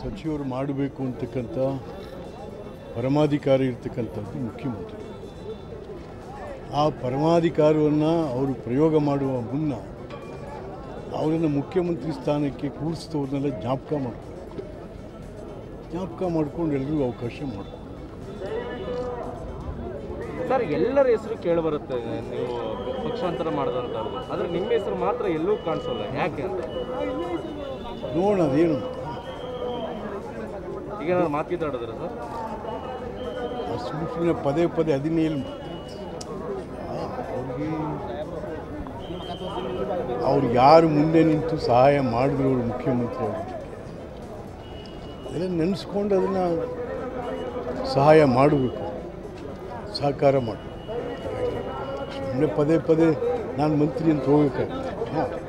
ಸಚಿವರು ಮಾಡಬೇಕು ಅಂತಕ್ಕಂಥ ಪರಮಾಧಿಕಾರಿ ಇರ್ತಕ್ಕಂಥದ್ದು ಮುಖ್ಯಮಂತ್ರಿ. ಆ ಪರಮಾಧಿಕಾರವನ್ನು ಅವರು ಪ್ರಯೋಗ ಮಾಡುವ ಮುನ್ನ ಅವರನ್ನು ಮುಖ್ಯಮಂತ್ರಿ ಸ್ಥಾನಕ್ಕೆ ಕೂರಿಸಿದವ್ರನ್ನೆಲ್ಲ ಜ್ಞಾಪಕ ಮಾಡ್ತಾರೆ ಜ್ಞಾಪಕ ಮಾಡ್ಕೊಂಡು ಎಲ್ರಿಗೂ ಅವಕಾಶ ಮಾಡ್ತಾರೆ ಸರ್ ಎಲ್ಲರ ಹೆಸರು ಕೇಳಿ ಬರುತ್ತೆ ನೀವು ಪಕ್ಷಾಂತರ ಮಾಡಿದಂಥವ್ರು ಆದರೆ ನಿಮ್ಮ ಹೆಸರು ಮಾತ್ರ ಎಲ್ಲೂ ಕಾಣಿಸಲ್ಲ ಯಾಕೆ ಅಂತ? ನೋಡೋಣ ಅದೇನು? ಸುಮ್ಮನೆ ಪದೇ ಪದೇ ಹದಿನೇಳು ಅವ್ರಿಗೆ ಅವ್ರು ಯಾರು ಮುಂದೆ ನಿಂತು ಸಹಾಯ ಮಾಡಿದ್ರು ಅವರು ಮುಖ್ಯಮಂತ್ರಿ ಅವರು. ಅದೆಲ್ಲ ನೆನೆಸ್ಕೊಂಡು ಅದನ್ನು ಸಹಾಯ ಮಾಡಬೇಕು. ಸಹಕಾರ ಮಾಡಬೇಕು. ಸುಮ್ಮನೆ ಪದೇ ಪದೇ ನಾನು ಮಂತ್ರಿ ಅಂತ ಹೋಗಬೇಕಾಗ್ತದೆ.